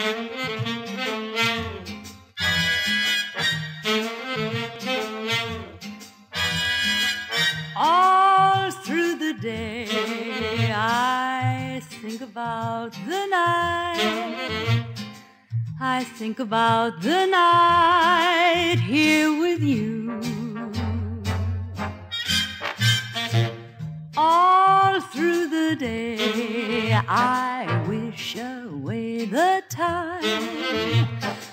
All through the day, I think about the night. I think about the night I wish away the time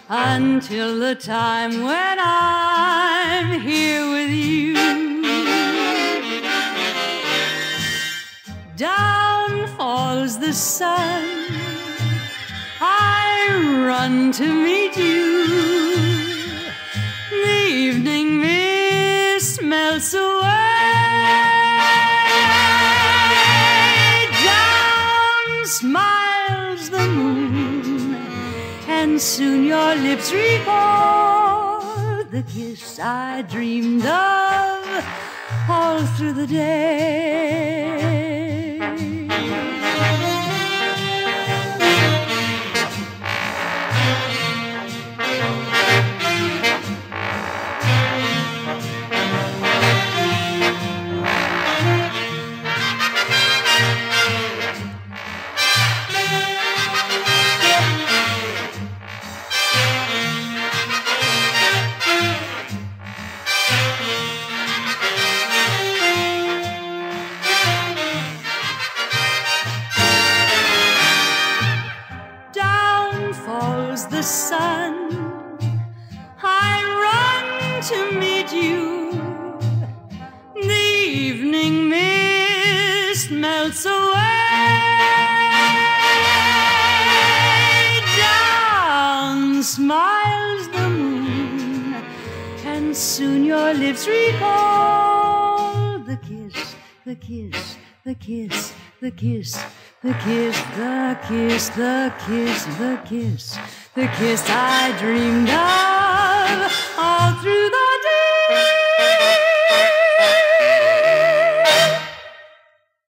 until the time when I'm here with you. Down falls the sun. I run to meet you. Soon your lips recall the kiss I dreamed of all through the day. the sun. I run to meet you. The evening mist melts away. Down smiles the moon, and soon your lips recall the kiss, the kiss, the kiss, the kiss the kiss, the kiss, the kiss, the kiss the kiss I dreamed of all through.